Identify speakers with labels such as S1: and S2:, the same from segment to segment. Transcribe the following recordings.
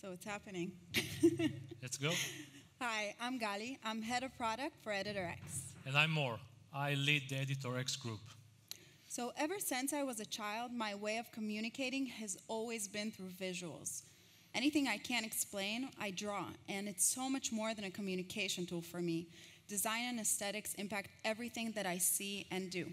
S1: So it's happening.
S2: Let's go.
S1: Hi, I'm Gali. I'm head of product for Editor X.
S2: And I'm Mor. I lead the Editor X group.
S1: So, ever since I was a child, my way of communicating has always been through visuals. Anything I can't explain, I draw, and it's so much more than a communication tool for me. Design and aesthetics impact everything that I see and do.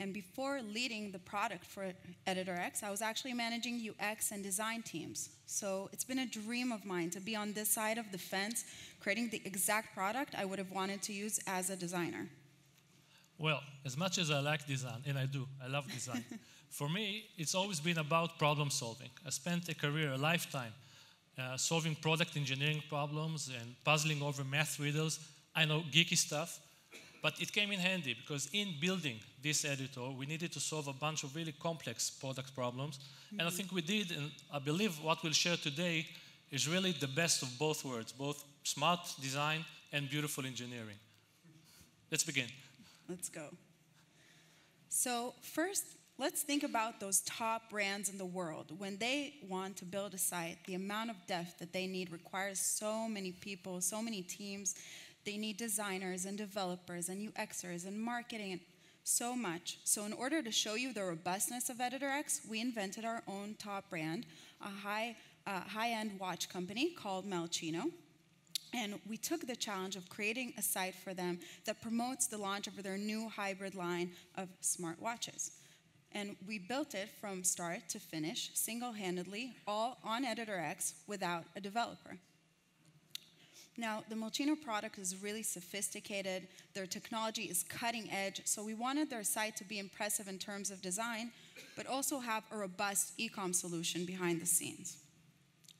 S1: And before leading the product for Editor X, I was actually managing UX and design teams. So it's been a dream of mine to be on this side of the fence, creating the exact product I would have wanted to use as a designer.
S2: Well, as much as I like design, and I do, I love design, for me, it's always been about problem solving. I spent a career, a lifetime, uh, solving product engineering problems and puzzling over math riddles. I know geeky stuff, but it came in handy because in building this editor, we needed to solve a bunch of really complex product problems. Mm-hmm. And I think we did, and I believe what we'll share today is really the best of both worlds, both smart design and beautiful engineering. Let's begin.
S1: Let's go. So, first, let's think about those top brands in the world. When they want to build a site, the amount of depth that they need requires so many people, so many teams they need designers and developers and UXers and marketing and so much. So, in order to show you the robustness of Editor X, we invented our own top brand, a high, uh, high-end watch company called Malchino. And we took the challenge of creating a site for them that promotes the launch of their new hybrid line of smart watches. And we built it from start to finish, single handedly, all on Editor X without a developer. Now, the Malchino product is really sophisticated. Their technology is cutting edge. So we wanted their site to be impressive in terms of design, but also have a robust e-com solution behind the scenes.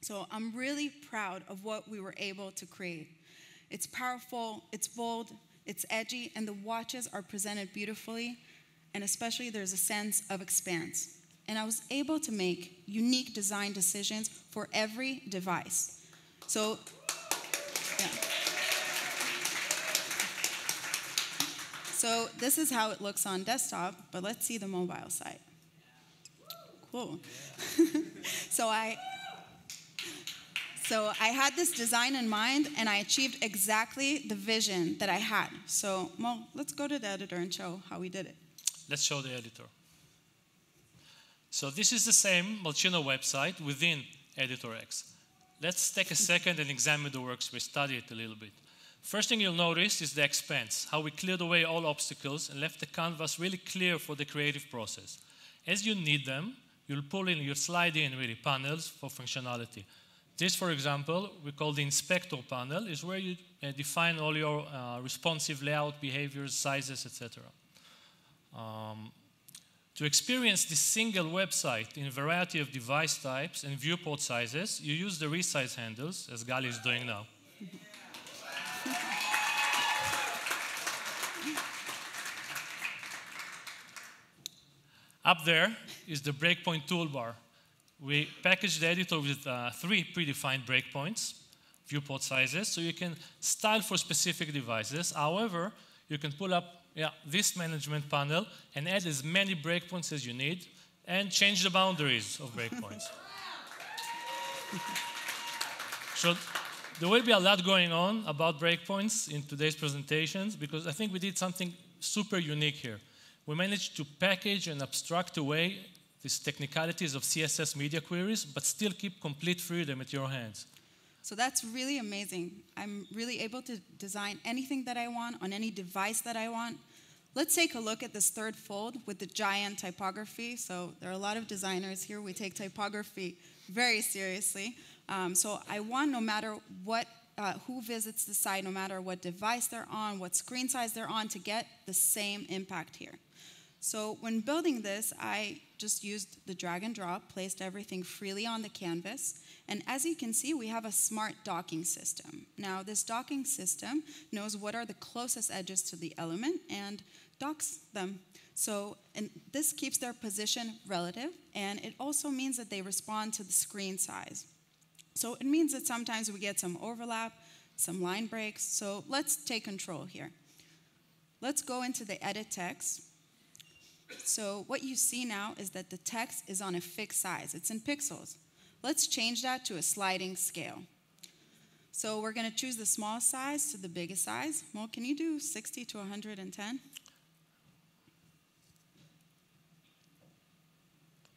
S1: So I'm really proud of what we were able to create. It's powerful, it's bold, it's edgy, and the watches are presented beautifully, and especially there's a sense of expanse. And I was able to make unique design decisions for every device. So So this is how it looks on desktop, but let's see the mobile side. Cool. so I so I had this design in mind and I achieved exactly the vision that I had. So Mor, let's go to the editor and show how we did it.
S2: Let's show the editor. So this is the same Malchino website within Editor X. Let's take a second and examine the workspace, study it a little bit. First thing you'll notice is the expanse, how we cleared away all obstacles and left the canvas really clear for the creative process. As you need them, you'll pull in, you'll slide in really panels for functionality. This, for example, we call the inspector panel, is where you uh, define all your uh, responsive layout behaviors, sizes, etc. Um, to experience this single website in a variety of device types and viewport sizes, you use the resize handles, as Gali is doing now. Up there is the breakpoint toolbar. We package the editor with uh, three predefined breakpoints, viewport sizes, so you can style for specific devices. However, you can pull up yeah, this management panel and add as many breakpoints as you need and change the boundaries of breakpoints. so there will be a lot going on about breakpoints in today's presentations because I think we did something super unique here we managed to package and abstract away these technicalities of CSS media queries, but still keep complete freedom at your hands.
S1: So that's really amazing. I'm really able to design anything that I want on any device that I want. Let's take a look at this third fold with the giant typography. So there are a lot of designers here. We take typography very seriously. Um, so I want no matter what, uh, who visits the site, no matter what device they're on, what screen size they're on, to get the same impact here. So when building this, I just used the drag and drop, placed everything freely on the canvas, and as you can see, we have a smart docking system. Now, this docking system knows what are the closest edges to the element and docks them. So, and this keeps their position relative, and it also means that they respond to the screen size. So it means that sometimes we get some overlap, some line breaks. So let's take control here. Let's go into the edit text so what you see now is that the text is on a fixed size. It's in pixels. Let's change that to a sliding scale. So we're going to choose the small size to the biggest size. Well, can you do 60 to 110?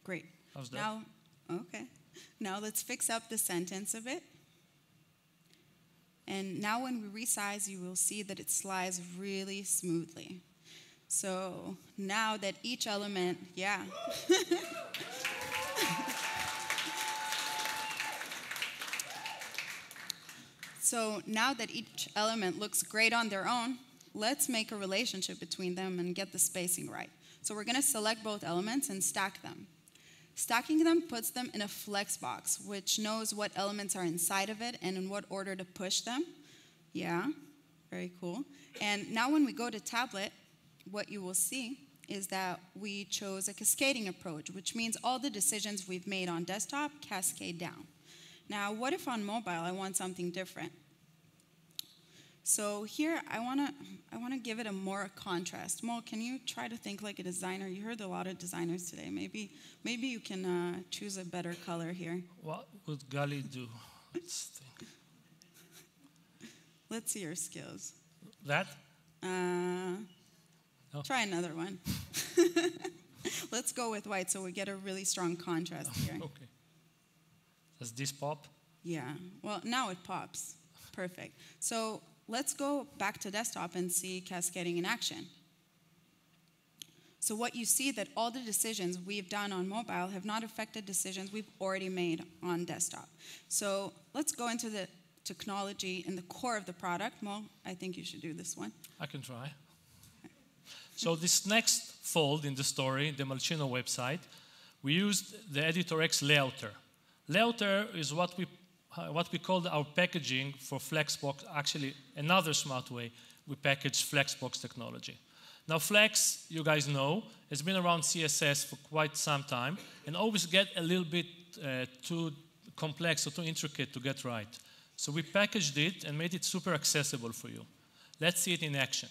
S1: Great.
S2: How's that?
S1: Now, okay. Now let's fix up the sentence a bit. And now when we resize, you will see that it slides really smoothly. So now that each element, yeah. so now that each element looks great on their own, let's make a relationship between them and get the spacing right. So we're going to select both elements and stack them. Stacking them puts them in a flex box, which knows what elements are inside of it and in what order to push them. Yeah, very cool. And now when we go to tablet, what you will see is that we chose a cascading approach, which means all the decisions we've made on desktop cascade down. Now, what if on mobile I want something different? So here I wanna I wanna give it a more contrast. Mor, can you try to think like a designer? You heard a lot of designers today. Maybe maybe you can uh, choose a better color here.
S2: What would Gali do? Let's think.
S1: Let's see your skills.
S2: That?
S1: Uh,
S2: Oh.
S1: Try another one. Let's go with white so we get a really strong contrast here.
S2: Okay. Does this pop?
S1: Yeah, well, now it pops. Perfect. So let's go back to desktop and see cascading in action. So what you see that all the decisions we've done on mobile have not affected decisions we've already made on desktop. So let's go into the technology in the core of the product. Mor, I think you should do this one.
S2: I can try. So this next fold in the story, the Malchino website, we used the Editor X layouter. Layouter is what we, uh, what we call our packaging for Flexbox, actually another smart way we package Flexbox technology. Now Flex, you guys know, has been around CSS for quite some time and always get a little bit uh, too complex or too intricate to get right. So we packaged it and made it super accessible for you. Let's see it in action.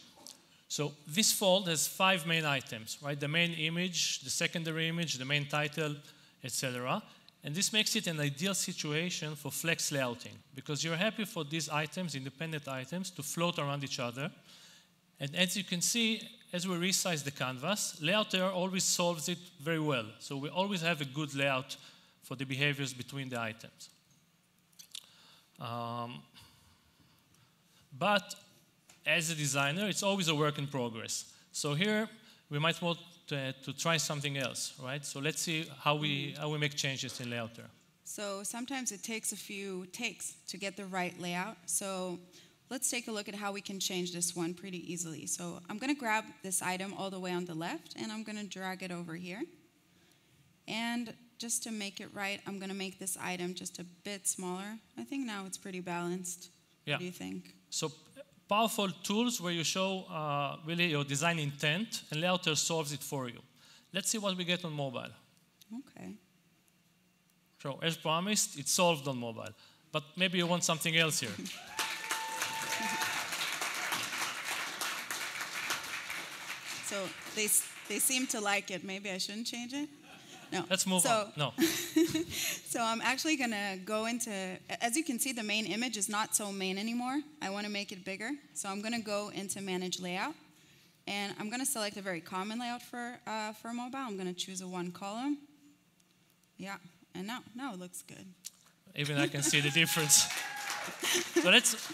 S2: So this fold has five main items, right? The main image, the secondary image, the main title, etc. And this makes it an ideal situation for flex layouting because you're happy for these items, independent items, to float around each other. And as you can see, as we resize the canvas, layout layouter always solves it very well. So we always have a good layout for the behaviors between the items. Um, but as a designer, it's always a work in progress. So here, we might want to, uh, to, try something else, right? So let's see how we, mm-hmm. how we make changes in layouter.
S1: So sometimes it takes a few takes to get the right layout. So let's take a look at how we can change this one pretty easily. So I'm going to grab this item all the way on the left, and I'm going to drag it over here. And just to make it right, I'm going to make this item just a bit smaller. I think now it's pretty balanced.
S2: Yeah.
S1: What do you think?
S2: So powerful tools where you show uh, really your design intent and Layouter solves it for you. Let's see what we get on mobile.
S1: Okay.
S2: So as promised, it's solved on mobile. But maybe you want something else here.
S1: so they, they seem to like it. Maybe I shouldn't change it? No.
S2: Let's move
S1: so,
S2: on. No.
S1: so I'm actually going to go into, as you can see, the main image is not so main anymore. I want to make it bigger. So I'm going to go into manage layout. And I'm going to select a very common layout for, uh, for mobile. I'm going to choose a one column. Yeah, and now, now it looks good.
S2: Even I can see the difference. so let's,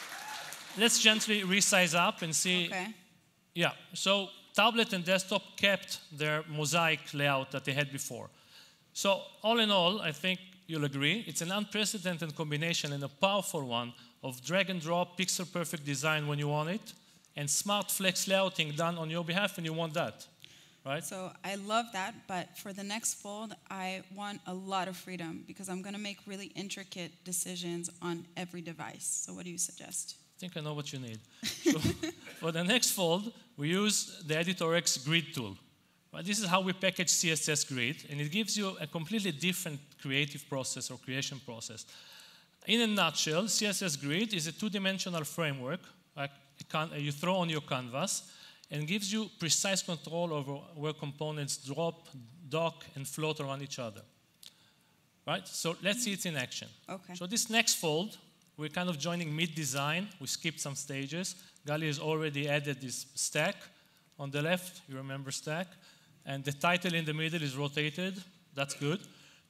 S2: let's gently resize up and see.
S1: Okay.
S2: Yeah, so tablet and desktop kept their mosaic layout that they had before. So, all in all, I think you'll agree, it's an unprecedented combination and a powerful one of drag and drop pixel perfect design when you want it, and smart flex layouting done on your behalf when you want that. Right?
S1: So I love that, but for the next fold, I want a lot of freedom because I'm going to make really intricate decisions on every device. So what do you suggest?
S2: I think I know what you need. so for the next fold, we use the Editor X grid tool. Right? This is how we package CSS grid, and it gives you a completely different creative process or creation process. In a nutshell, CSS grid is a two-dimensional framework like uh, you throw on your canvas and gives you precise control over where components drop, dock, and float around each other. right? So let's see it in action.
S1: Okay.
S2: So this next fold, we're kind of joining mid-design. We skipped some stages. Gali has already added this stack on the left. You remember stack, and the title in the middle is rotated. That's good.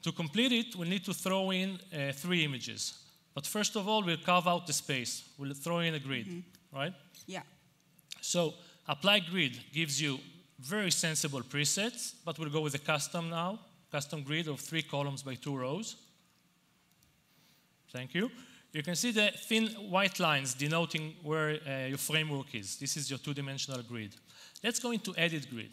S2: To complete it, we need to throw in uh, three images. But first of all, we'll carve out the space. We'll throw in a grid, right?
S1: Yeah.
S2: So apply grid gives you very sensible presets, but we'll go with a custom now, custom grid of three columns by two rows. Thank you. You can see the thin white lines denoting where uh, your framework is. This is your two-dimensional grid. Let's go into edit grid.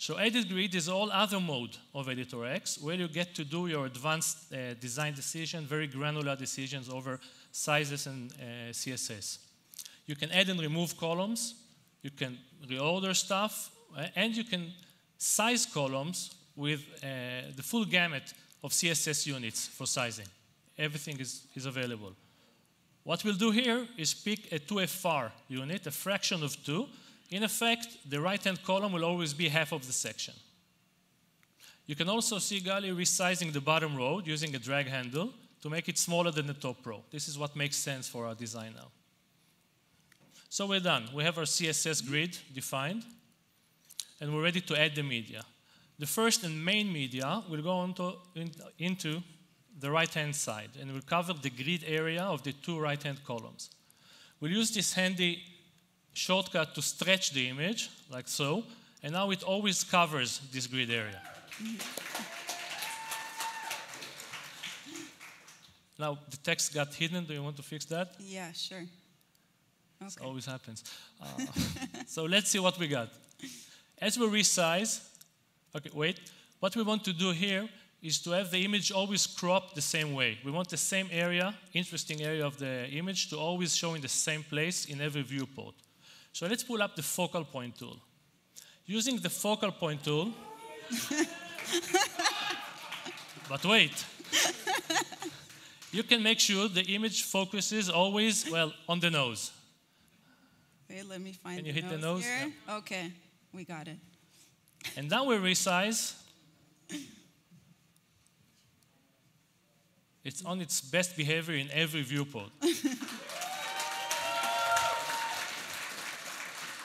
S2: So edit grid is all other mode of Editor X, where you get to do your advanced uh, design decision, very granular decisions over sizes and uh, CSS. You can add and remove columns, you can reorder stuff, uh, and you can size columns with uh, the full gamut of CSS units for sizing. Everything is, is available. What we'll do here is pick a 2FR unit, a fraction of 2. In effect, the right-hand column will always be half of the section. You can also see Gali resizing the bottom row using a drag handle to make it smaller than the top row. This is what makes sense for our design now. So we're done. We have our CSS grid defined, and we're ready to add the media. The first and main media will go into, in, into the right-hand side, and we'll cover the grid area of the two right-hand columns. We'll use this handy shortcut to stretch the image, like so, and now it always covers this grid area. now, the text got hidden. Do you want to fix that?
S1: Yeah, sure.
S2: It
S1: Okay.
S2: always happens. Uh, so let's see what we got. As we resize, okay, wait. What we want to do here is to have the image always crop the same way. We want the same area, interesting area of the image, to always show in the same place in every viewport. So let's pull up the focal point tool. Using the focal point tool, but wait, you can make sure the image focuses always, well, on the nose.
S1: Wait, let me find
S2: Can you
S1: the
S2: hit the
S1: nose
S2: nose?
S1: here. Okay, we got it.
S2: And now we resize. It's on its best behavior in every viewport.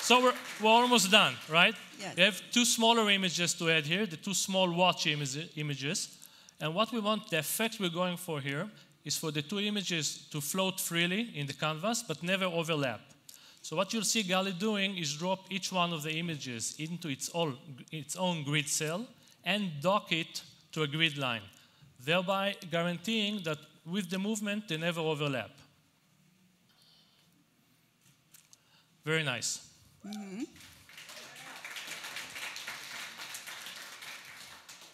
S2: so we're, we're almost done, right?
S1: Yes.
S2: We have two smaller images to add here, the two small watch image- images. And what we want, the effect we're going for here, is for the two images to float freely in the canvas but never overlap. So what you'll see Gali doing is drop each one of the images into its own, its own grid cell and dock it to a grid line, thereby guaranteeing that with the movement they never overlap. Very nice.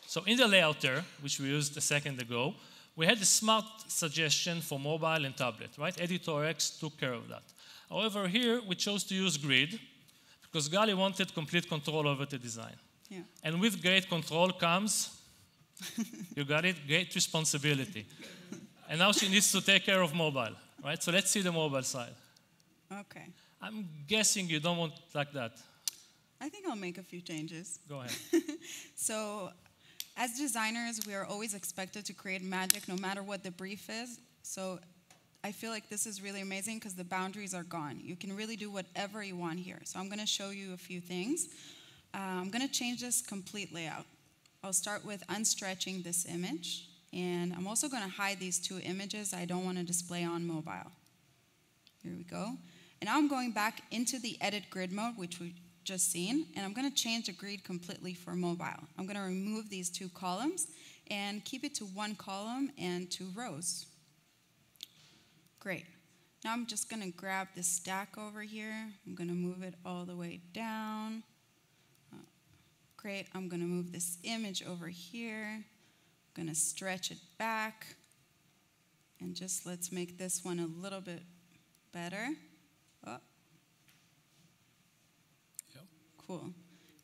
S2: So in the layouter, which we used a second ago, we had a smart suggestion for mobile and tablet, right? Editor X took care of that. However, here we chose to use grid because Gali wanted complete control over the design.
S1: Yeah.
S2: And with great control comes, you got it, great responsibility. And now she needs to take care of mobile, right? So let's see the mobile side.
S1: Okay.
S2: I'm guessing you don't want like that.
S1: I think I'll make a few changes.
S2: Go ahead.
S1: So, as designers, we are always expected to create magic no matter what the brief is. So, I feel like this is really amazing because the boundaries are gone. You can really do whatever you want here. So, I'm going to show you a few things. Uh, I'm going to change this complete layout. I'll start with unstretching this image. And I'm also going to hide these two images I don't want to display on mobile. Here we go. And now I'm going back into the edit grid mode, which we just seen, and I'm going to change the grid completely for mobile. I'm going to remove these two columns and keep it to one column and two rows. Great. Now I'm just going to grab this stack over here. I'm going to move it all the way down. Great. I'm going to move this image over here. I'm going to stretch it back. And just let's make this one a little bit better. Oh.
S2: Yep.
S1: Cool.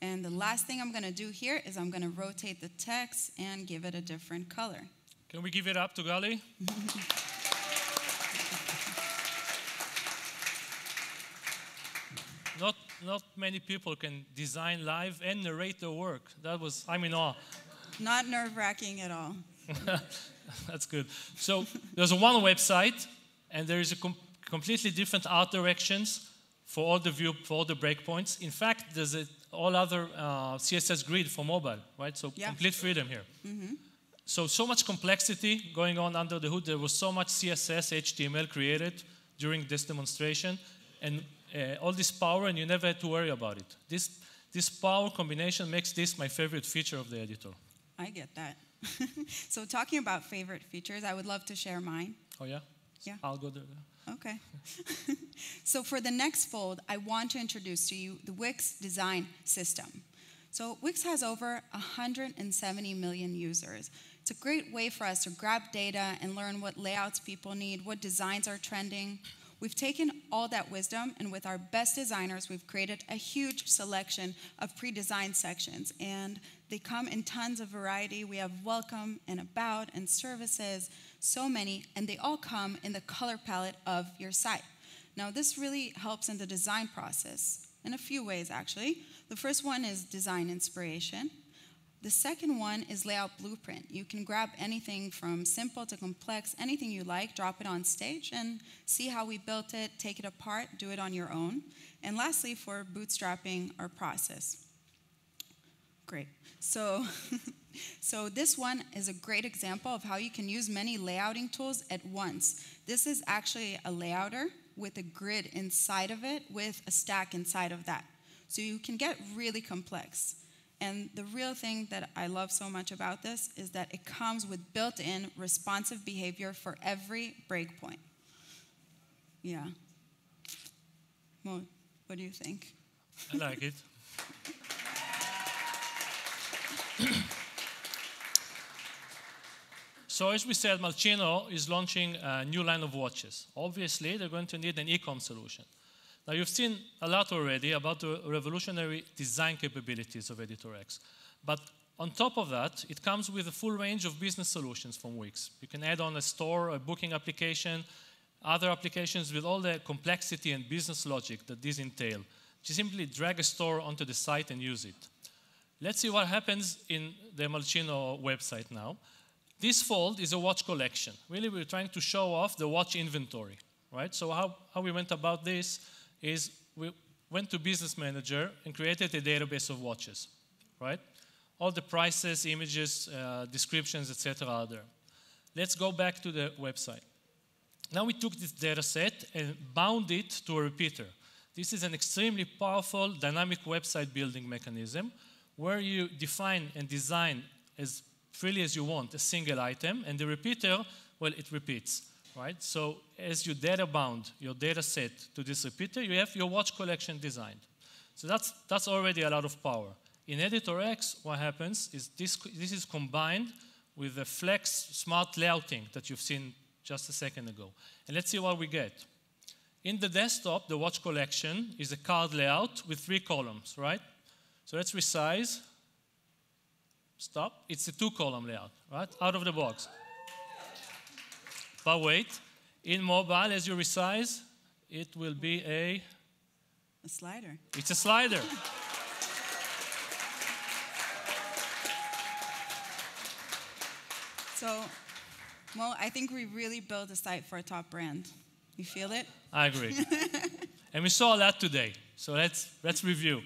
S1: And the last thing I'm going to do here is I'm going to rotate the text and give it a different color.
S2: Can we give it up to Gali? not, not many people can design live and narrate their work. That was, I'm in awe.
S1: Not nerve wracking at all.
S2: That's good. So there's one website, and there is a com- completely different art directions for all the view for all the breakpoints. In fact, there's a, all other uh, CSS grid for mobile, right? So
S1: Yeah.
S2: complete freedom here. So so much complexity going on under the hood. There was so much CSS, HTML created during this demonstration, and uh, all this power, and you never had to worry about it. This this power combination makes this my favorite feature of the editor.
S1: I get that. so, talking about favorite features, I would love to share mine.
S2: Oh yeah.
S1: Yeah.
S2: I'll go there.
S1: Okay. so for the next fold, I want to introduce to you the Wix design system. So Wix has over 170 million users. It's a great way for us to grab data and learn what layouts people need, what designs are trending. We've taken all that wisdom and with our best designers, we've created a huge selection of pre-designed sections and they come in tons of variety. We have welcome and about and services, so many, and they all come in the color palette of your site. Now, this really helps in the design process in a few ways, actually. The first one is design inspiration. The second one is layout blueprint. You can grab anything from simple to complex, anything you like, drop it on stage, and see how we built it, take it apart, do it on your own. And lastly, for bootstrapping our process. Great. So, so this one is a great example of how you can use many layouting tools at once. This is actually a layouter with a grid inside of it with a stack inside of that. So you can get really complex. And the real thing that I love so much about this is that it comes with built-in responsive behavior for every breakpoint. Yeah. Well, what do you think?
S2: I like it. so as we said, Malchino is launching a new line of watches. Obviously, they're going to need an e-com solution. Now, you've seen a lot already about the revolutionary design capabilities of Editor X. But on top of that, it comes with a full range of business solutions from Wix. You can add on a store, a booking application, other applications with all the complexity and business logic that these entail. You simply drag a store onto the site and use it. Let's see what happens in the Malchino website now. This fold is a watch collection. Really, we're trying to show off the watch inventory, right? So how, how we went about this is we went to Business Manager and created a database of watches, right? All the prices, images, uh, descriptions, etc. are there. Let's go back to the website. Now we took this data set and bound it to a repeater. This is an extremely powerful dynamic website building mechanism where you define and design as freely as you want a single item, and the repeater, well, it repeats, right? So as you data bound your data set to this repeater, you have your watch collection designed. So that's, that's already a lot of power. In Editor X, what happens is this, this is combined with the flex smart layouting that you've seen just a second ago. And let's see what we get. In the desktop, the watch collection is a card layout with three columns, right? So let's resize. Stop. It's a two column layout, right? Out of the box. But wait, in mobile, as you resize, it will be a,
S1: A slider.
S2: it's a slider.
S1: So, well, I think we really built a site for a top brand. You feel it?
S2: I agree. and we saw that today. So let's, let's review.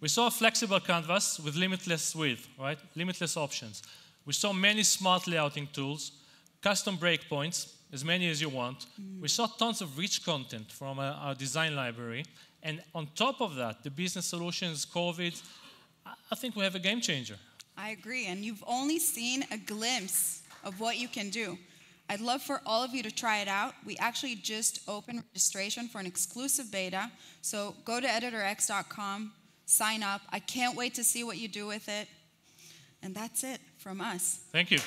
S2: We saw a flexible canvas with limitless width, right? Limitless options. We saw many smart layouting tools, custom breakpoints, as many as you want. We saw tons of rich content from uh, our design library. And on top of that, the business solutions, COVID, I think we have a game changer.
S1: I agree. And you've only seen a glimpse of what you can do. I'd love for all of you to try it out. We actually just opened registration for an exclusive beta. So go to editorx.com, sign up. I can't wait to see what you do with it. And that's it from us.
S2: Thank you.